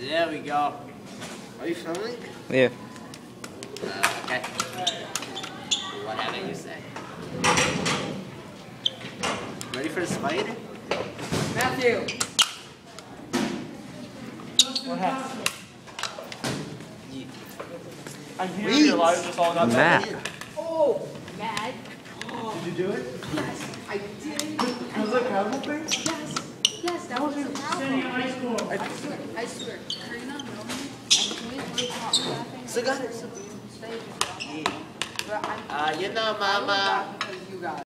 There we go. Are you filming? Yeah. Uh, okay. Whatever you say. Ready for the spider? Matthew. What happened? I'm here Please. your life just all got Matt. Oh, Matt. Did you do it? Yes, I did. Was it camel thing? Yes, yes, that was a problem. I swear, I swear. So got it. Stage, but I'm Uh, you know, I mama.